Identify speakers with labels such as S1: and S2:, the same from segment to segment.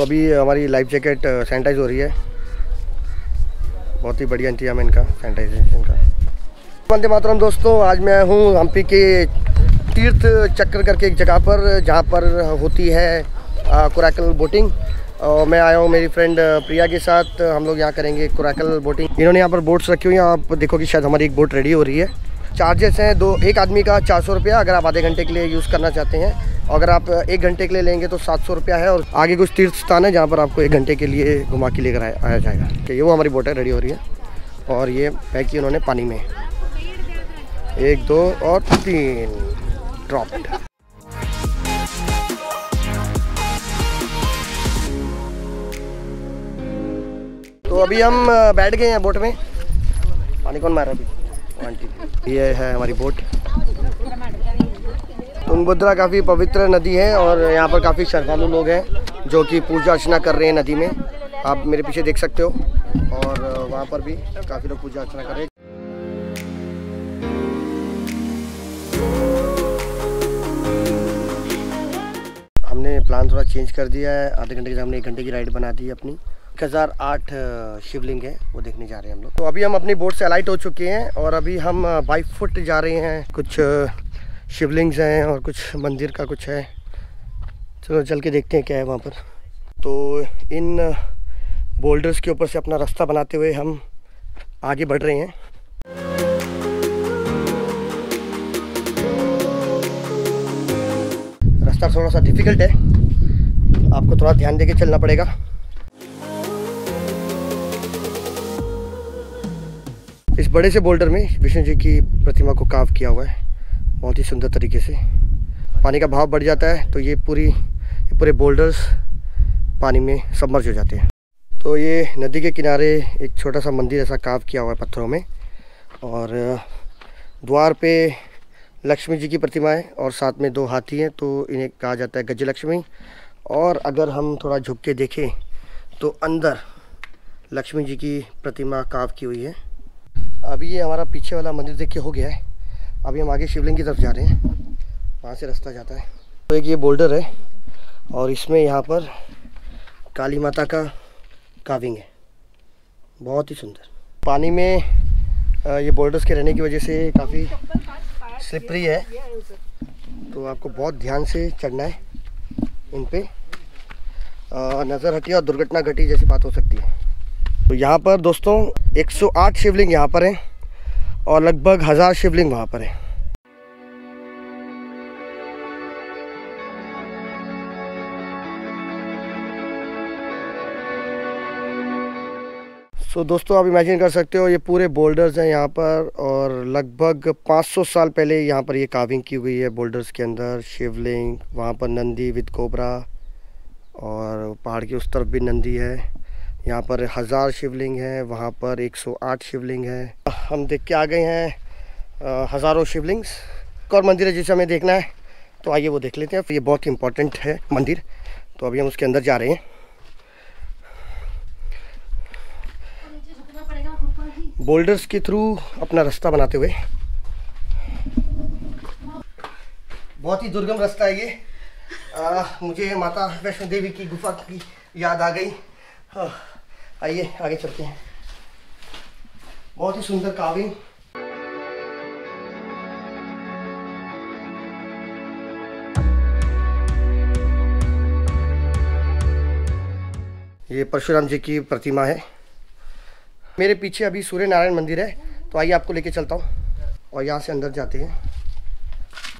S1: अभी हमारी life jacket sanitise हो रही है। बहुत ही बढ़िया इंतज़ाम है इनका सैनिटाइजेशन का। वंदे मातरम दोस्तों, आज मैं हूँ हम्पी के तीर्थ चक्र करके एक जगह पर, जहाँ पर होती है कुराकल बोटिंग और मैं आया हूँ मेरी फ्रेंड प्रिया के साथ, हम लोग यहाँ करेंगे कुराकल बोटिंग इन्होंने यहाँ पर बोट्स रखी हुई हैं, आप देखो कि शायद हमारी एक बोट रेडी हो रही है। चार्जेस हैं दो, एक आदमी का चार सौ रुपया, अगर आप आधे घंटे के लिए यूज़ करना चाहते हैं। अगर आप एक घंटे के लिए लेंगे तो सात सौ रुपया है और आगे कुछ तीर्थ स्थान है जहाँ पर आपको एक घंटे के लिए घुमा के लेकर आया, जाएगा। तो ये वो हमारी बोट है रेडी हो रही है। और ये पैक की उन्होंने पानी में। एक दो और तीन। ड्रॉप्ड तो अभी हम बैठ गए हैं बोट में। पानी कौन मार रहा अभी? आंटी ये है हमारी बोट। तुंगभद्रा काफ़ी पवित्र नदी है और यहाँ पर काफ़ी श्रद्धालु लोग हैं जो कि पूजा अर्चना कर रहे हैं नदी में। आप मेरे पीछे देख सकते हो और वहाँ पर भी काफ़ी लोग पूजा अर्चना कर रहे हैं। हमने प्लान थोड़ा चेंज कर दिया है। आधे घंटे के हमने एक घंटे की राइड बना दी है अपनी। एक हज़ार आठ शिवलिंग है, वो देखने जा रहे हैं हम लोग। तो अभी हम अपनी बोट से अलाइट हो चुके हैं और अभी हम बाई फुट जा रहे हैं। कुछ शिवलिंग्स हैं और कुछ मंदिर का कुछ है। चलो चल के देखते हैं क्या है वहाँ पर। तो इन बोल्डर्स के ऊपर से अपना रास्ता बनाते हुए हम आगे बढ़ रहे हैं। रास्ता थोड़ा सा डिफ़िकल्ट है। आपको थोड़ा ध्यान दे के चलना पड़ेगा। इस बड़े से बोल्डर में विष्णु जी की प्रतिमा को काव किया हुआ है। बहुत ही सुंदर तरीके से। पानी का भाव बढ़ जाता है तो ये पूरी, ये पूरे बोल्डर्स पानी में सबमर्ज हो जाते हैं। तो ये नदी के किनारे एक छोटा सा मंदिर, ऐसा काव किया हुआ है पत्थरों में। और, द्वार पे लक्ष्मी जी की प्रतिमा है और साथ में दो हाथी हैं तो इन्हें कहा जाता है गज लक्ष्मी और अगर हम थोड़ा झुक के देखें तो अंदर लक्ष्मी जी की प्रतिमा काव की हुई है। अभी ये हमारा पीछे वाला मंदिर देख के हो गया है। अभी हम आगे शिवलिंग की तरफ़ जा रहे हैं। वहाँ से रास्ता जाता है। तो एक ये बोल्डर है और इसमें यहाँ पर काली माता का काविंग है। बहुत ही सुंदर। पानी में ये बोल्डर्स के रहने की वजह से काफ़ी स्लिपरी है। तो आपको बहुत ध्यान से चढ़ना है इन पर नज़र हटी और दुर्घटना घटी जैसी बात हो सकती है। तो यहाँ पर दोस्तों 108 शिवलिंग यहाँ पर हैं। और लगभग हज़ार शिवलिंग वहाँ पर हैं। सो so, दोस्तों आप इमेजिन कर सकते हो ये पूरे बोल्डर्स हैं यहाँ पर और लगभग 500 साल पहले यहाँ पर ये काविंग की हुई है बोल्डर्स के अंदर शिवलिंग वहाँ पर नंदी विद कोबरा और पहाड़ की उस तरफ़ भी नंदी है। यहाँ पर हज़ार शिवलिंग है वहाँ पर 108 शिवलिंग है। हम देख के आ गए हैं हज़ारों शिवलिंग्स। एक और मंदिर है जिसे हमें देखना है। तो आइए वो देख लेते हैं। ये बहुत ही इम्पोर्टेंट है मंदिर। तो अभी हम उसके अंदर जा रहे हैं। बोल्डर्स के थ्रू अपना रास्ता बनाते हुए। बहुत ही दुर्गम रास्ता है ये। आ, मुझे माता वैष्णो देवी की गुफा की याद आ गई। आइए, आगे चलते हैं। बहुत ही सुंदर काविंग ये परशुराम जी की प्रतिमा है। मेरे पीछे अभी सूर्य नारायण मंदिर है तो आइए आपको लेके चलता हूँ। और यहाँ से अंदर जाते हैं।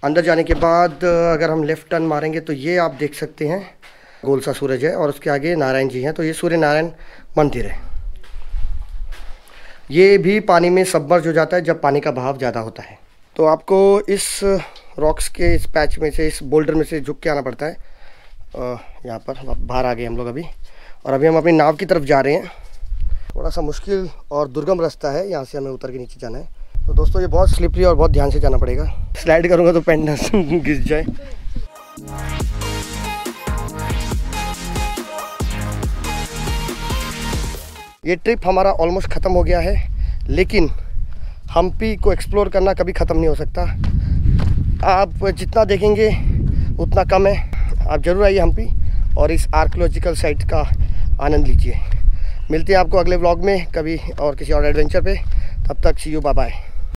S1: अंदर जाने के बाद अगर हम लेफ़्ट टर्न मारेंगे तो ये आप देख सकते हैं। गोल सा सूरज है और उसके आगे नारायण जी हैं तो ये सूर्य नारायण मंदिर है। ये भी पानी में सबमर्ज हो जाता है जब पानी का बहाव ज़्यादा होता है। तो आपको इस रॉक्स के इस पैच में से, इस बोल्डर में से झुक के आना पड़ता है। यहाँ पर बाहर आ गए हम लोग अभी। और अभी हम अपनी नाव की तरफ़ जा रहे हैं। थोड़ा सा मुश्किल और दुर्गम रास्ता है, यहाँ से हमें उतर के नीचे जाना है। तो दोस्तों, ये बहुत स्लिपरी और बहुत ध्यान से जाना पड़ेगा। स्लाइड करूँगा तो पेंट घिस जाए। ये ट्रिप हमारा ऑलमोस्ट ख़त्म हो गया है, लेकिन हम्पी को एक्सप्लोर करना कभी ख़त्म नहीं हो सकता। आप जितना देखेंगे, उतना कम है। आप ज़रूर आइए हम्पी और इस आर्कोलॉजिकल साइट का आनंद लीजिए। मिलते हैं आपको अगले ब्लॉग में कभी और किसी और एडवेंचर पे। तब तक सी यू बाय